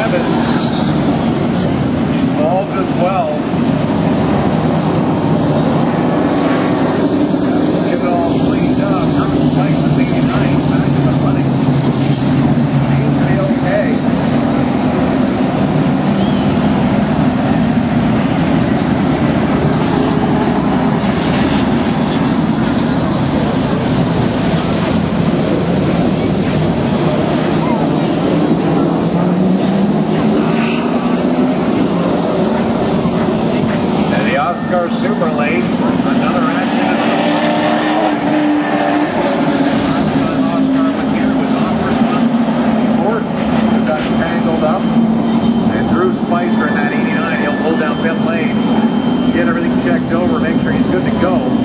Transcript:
Travis. OSCAAR Super late, Another accident. Was off got tangled up. And Drew Spicer in that 89. He'll pull down pit lane. Get everything checked over, make sure he's good to go.